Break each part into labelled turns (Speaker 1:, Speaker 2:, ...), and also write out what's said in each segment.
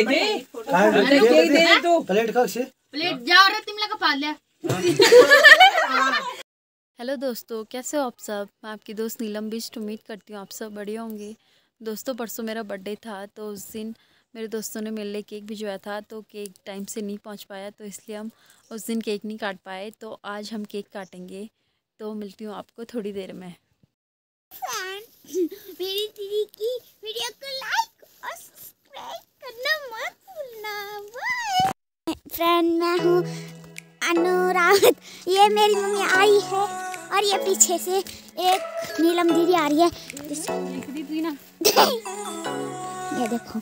Speaker 1: Plate
Speaker 2: plate जाओ रे तिमला का पाल
Speaker 3: हेलो दोस्तों कैसे हो आप सब? मैं आपकी दोस्त नीलम बिस्ट उम्मीद करती हूँ। आप सब बढ़िया होंगे। दोस्तों परसों मेरा बर्थडे था तो उस दिन मेरे दोस्तों ने मेरे लिए केक भिजवाया था तो केक टाइम से नहीं पहुँच पाया तो इसलिए हम उस दिन केक नहीं काट पाए। तो आज हम केक काटेंगे। तो मिलती हूँ आपको थोड़ी देर में।
Speaker 4: मेरी दीदी की वीडियो को फ्रेंड मैं हूँ अनुराग। ये मेरी मम्मी आई है और ये पीछे से एक नीलम दीदी आ रही है। ये देखो।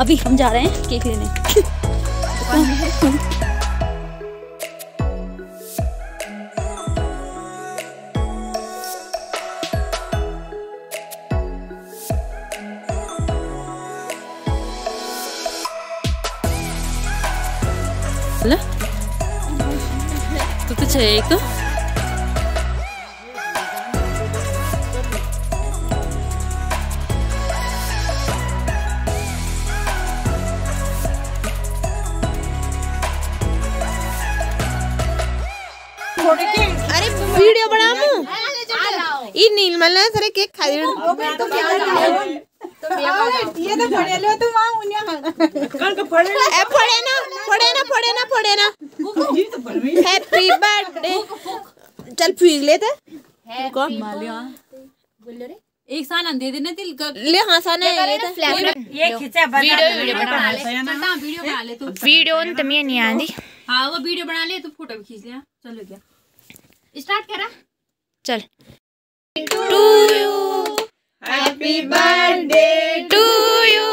Speaker 3: अभी हम जा रहे हैं केक लेने। तो तू कुछ है एक
Speaker 5: अरे वीडियो बनामू ई नीलमल ने सरे केक खाई
Speaker 6: ये तो पड़े लो तुम आ उन्या
Speaker 5: ए फोड़े ना फोड़े ना फोड़े ना फोड़े ना। हैप्पी बर्थडे चल फीक लेते
Speaker 2: एक साल दे देना तिल का।
Speaker 5: ले हाँ साने ये तो
Speaker 2: वीडियो वीडियो बना ले। वीडियो बना ले तू।
Speaker 4: वीडियो तो मैं नहीं आंदी।
Speaker 2: हाँ वो वीडियो बना ले तू फ़ोटो भी खींच लिया। चलो क्या स्टार्ट करा।
Speaker 4: चल।
Speaker 5: Happy birthday
Speaker 4: to you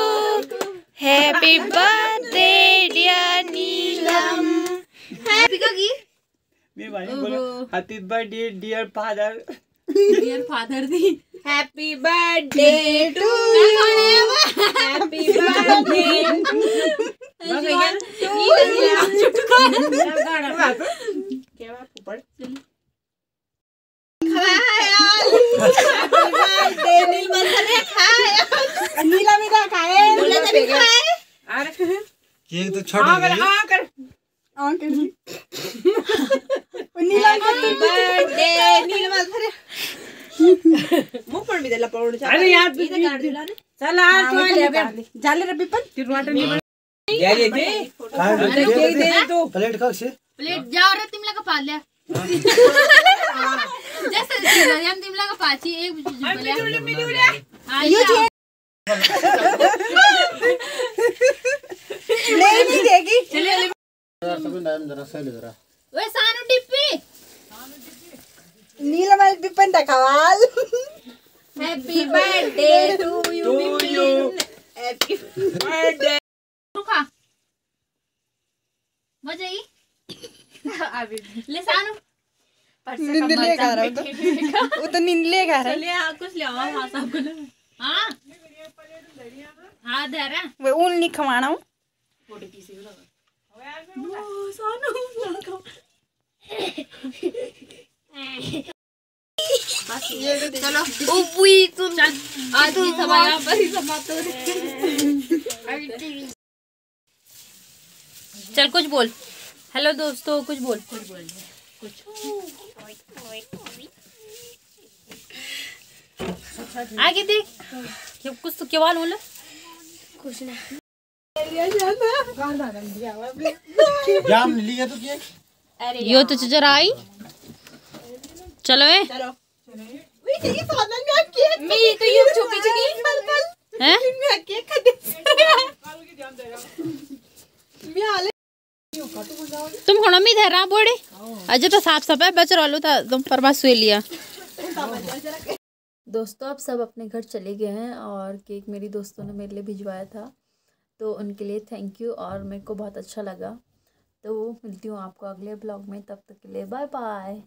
Speaker 4: happy birthday dear Neelam
Speaker 2: happy का की
Speaker 1: मैं भाई बोलो happy birthday dear father
Speaker 2: dear father the
Speaker 5: happy birthday to happy birthday क्या बात ऊपर बर्थडे नीलमल ने खाया
Speaker 6: नीला मीठा खाए
Speaker 5: तो नहीं खाए
Speaker 1: केक तो छोड़ गई
Speaker 6: और कर दी। नीला
Speaker 5: हैप्पी बर्थडे नीलमल थरे मुँह पर भी देला पौड़ जा अरे यार ये तो काट दिला ने।
Speaker 6: चल आ तो जाले रे बिपन
Speaker 1: प्लेट का से
Speaker 2: प्लेट जाओ रे तिमला का पाल लिया जैसे हम तिमला का पाची एक बोलिया
Speaker 6: नहीं नहीं देगी
Speaker 2: वे सानू डिप्पी।
Speaker 6: नीला वाल। बिपन दखावाल
Speaker 5: happy birthday to you happy birthday
Speaker 2: रुका मज़ा आई? ले सानू।
Speaker 6: निंदले खा रहा हूँ तो वो तो निंदले खा रहा
Speaker 2: चलिए हाँ कुछ ले आओ हाँ सबको ले हाँ। हाँ दे रहा।
Speaker 6: ऊन नहीं खवाना
Speaker 2: फ़ोटो किसी को लगा ओ सानू ना खाओ बस ये चलो
Speaker 5: उबुई तुम
Speaker 2: आज की सभा यहाँ पर ही समाप्त हो
Speaker 3: चल कुछ बोल। हेलो दोस्तों कुछ बोल। कुछ बोल कुछ आगे देख। कुछ तो क्या बोला?
Speaker 1: जाम लिया तो केक?
Speaker 3: यो तो जरा आई चलो ए।
Speaker 5: मैं तो ये
Speaker 3: हैं?
Speaker 5: मैं
Speaker 3: तुम होना मी धरा बोड़े? अजय तो साफ़ सफ़ाई बच रहा था तुम परमा सुए लिया। दोस्तों आप सब अपने घर चले गए हैं और केक मेरी दोस्तों ने मेरे लिए भिजवाया था। तो उनके लिए थैंक यू और मेरे को बहुत अच्छा लगा। तो मिलती हूँ आपको अगले ब्लॉग में, तब तक के लिए बाय बाय